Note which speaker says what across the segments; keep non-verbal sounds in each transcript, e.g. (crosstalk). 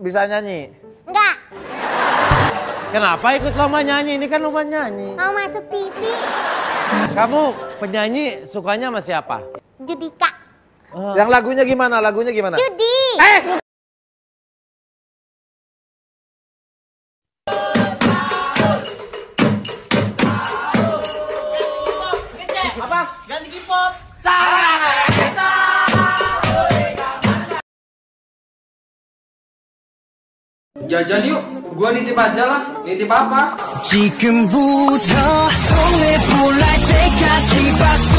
Speaker 1: bisa nyanyi?
Speaker 2: Enggak,
Speaker 1: Kenapa ikut lomba nyanyi? Ini kan lomba nyanyi.
Speaker 2: mau masuk TV.
Speaker 1: Kamu penyanyi sukanya sama siapa?
Speaker 2: Judika.
Speaker 1: Oh. Yang lagunya gimana? Lagunya gimana?
Speaker 2: Judi.
Speaker 1: Eh!
Speaker 3: Jajan yuk, gua nitip aja lah. Nitip apa?
Speaker 4: 지금부터 손에 불날 때까지 박수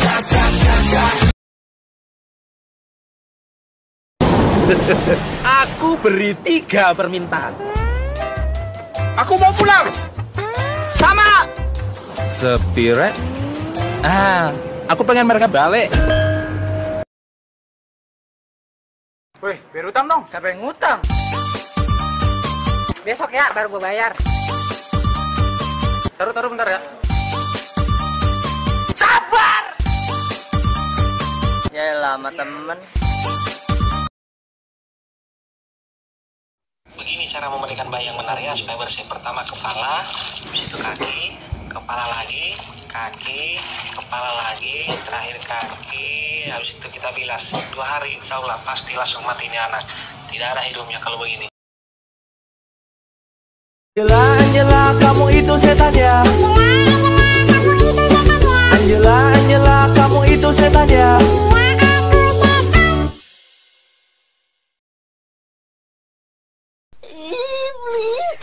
Speaker 4: 차차차차 (laughs)
Speaker 5: Aku beri tiga permintaan.
Speaker 3: Aku mau pulang.
Speaker 5: Sama. Spirit. Ah, aku pengen mereka balik.
Speaker 3: Wih, biar utang dong. Siapa yang ngutang? Besok ya, baru gua bayar. Taruh, taruh bentar ya.
Speaker 5: Sabar.
Speaker 3: Ya lama temen.
Speaker 6: Begini cara memberikan bayi yang benar ya supaya bersih. Pertama kepala, habis itu kaki, kepala lagi, kaki, kepala lagi, terakhir kaki, habis itu kita bilas. Dua hari insya Allah pasti langsung mati ini anak. Tidak ada hidupnya kalau begini.
Speaker 4: Angela, kamu itu setan ya Angela, Angela, kamu itu setan ya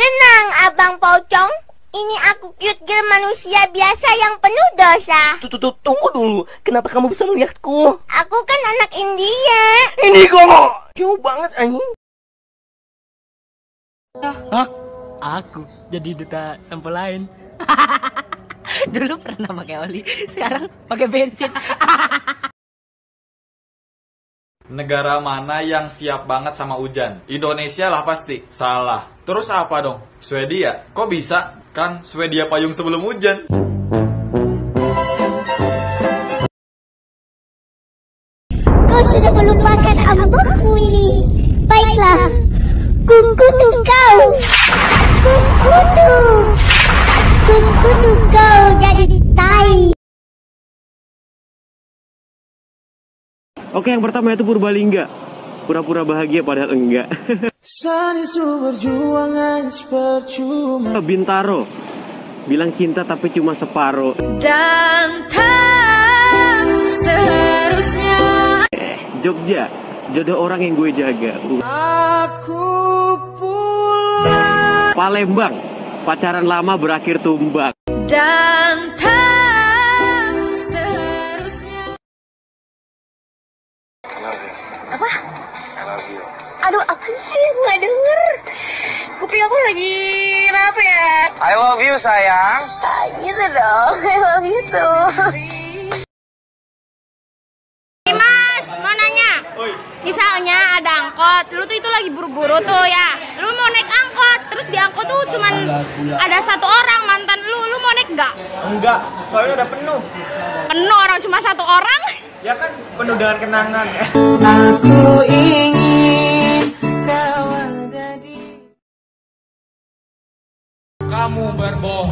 Speaker 2: Tenang, Abang Pocong. Ini aku cute girl manusia biasa yang penuh dosa.
Speaker 4: Tuh, tuh, tuh, tunggu dulu Kenapa kamu bisa melihatku?
Speaker 2: Aku kan anak India.
Speaker 4: Ini kok Jauh banget anjing
Speaker 7: Hah? Aku jadi duta sampel lain. (laughs) Dulu pernah pakai oli, sekarang pakai bensin. (laughs)
Speaker 8: Negara mana yang siap banget sama hujan? Indonesia lah pasti. Salah. Terus apa dong? Swedia. Kok bisa? Kan Swedia payung sebelum hujan.
Speaker 2: Kau sudah melupakan ini. Baiklah, kukutu kau. Kukutu. Kukutu kau jadi tai.
Speaker 9: Oke, yang pertama itu Purbalingga. Pura-pura bahagia padahal enggak. (laughs)
Speaker 4: Percuma
Speaker 9: Bintaro. Bilang cinta tapi cuma separuh.
Speaker 10: Dan tak seharusnya
Speaker 9: Eh, Jogja. Jodoh orang yang gue jaga. Uh. Palembang. Pacaran lama berakhir tumbang.
Speaker 10: Dan tak seharusnya Apa? Aduh, apa sih? Aku gak denger Kuping aku lagi kenapa ya?
Speaker 3: I love you sayang.
Speaker 10: Ah, gitu dong, (laughs) emang gitu
Speaker 11: Mas, mau nanya. Misalnya ada angkot, lu tuh itu lagi buru-buru tuh ya. Angkot, angkot tuh cuman ada satu orang mantan lu, lu mau naik nggak?
Speaker 3: Enggak, soalnya udah penuh.
Speaker 11: Penuh orang cuma satu orang.
Speaker 3: Ya kan penuh dengan kenangan.
Speaker 4: Aku ingin kau ada di
Speaker 3: Kamu berbohong,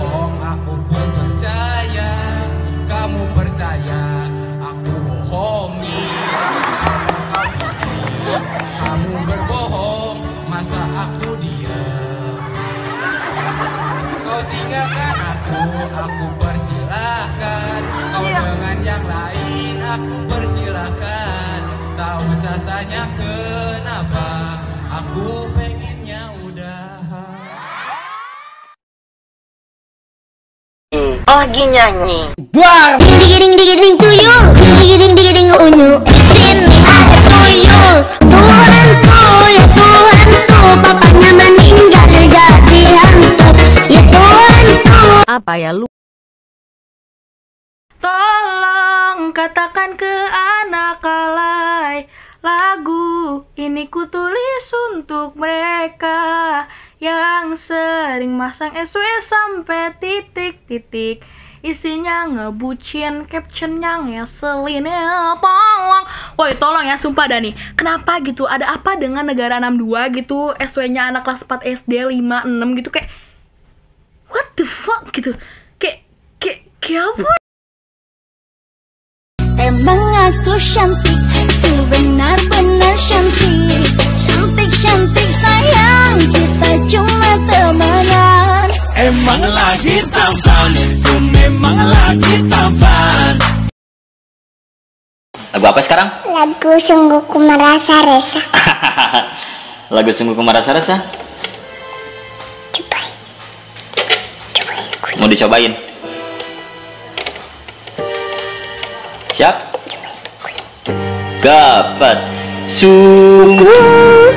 Speaker 3: aku, persilahkan. Kau dengan yang lain, aku persilahkan. Tak usah tanya kenapa, aku pengennya udahan.
Speaker 4: Lagi nyanyi
Speaker 2: Digiring digiring tuyul, digiring digiring unyu. Sini ada tuyul, Tuhanku ya Tuhanku, bapaknya meninggal jadi hantu. Ya Tuhanku.
Speaker 7: Apa ya lu?
Speaker 10: Katakan ke anak alay Lagu ini kutulis untuk mereka Yang sering masang SW sampai titik-titik.
Speaker 12: Isinya ngebucin captionnya ngeselin ya tolong. Woi tolong ya sumpah dah nih kenapa gitu? Ada apa dengan negara 62 gitu? SW nya anak kelas 4 SD 5 6 gitu kayak what the fuck? gitu. Kayak kayak kayak apa
Speaker 13: Emang aku cantik, ku benar-benar cantik Cantik-cantik sayang, kita cuma temenan
Speaker 4: Emang lagi tampan Ku memang lagi tampan
Speaker 14: Lagu apa sekarang?
Speaker 2: Lagu sungguh ku merasa resah. (laughs)
Speaker 14: Lagu sungguh ku merasa rasa? Mau dicobain? Siap? Gapat Sungguh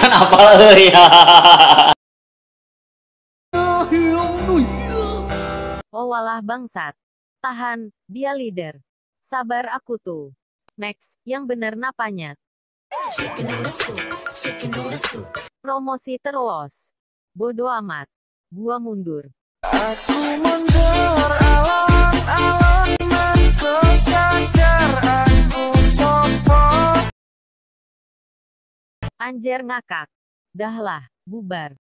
Speaker 14: Can apa ya? (laughs)
Speaker 15: Oh walah bangsat. Tahan, dia leader. Sabar aku tuh. Next, yang bener napanya. Promosi terus. Bodo amat. Gua mundur.
Speaker 4: Aku mundur sadar
Speaker 15: Anjer ngakak. Dahlah, bubar.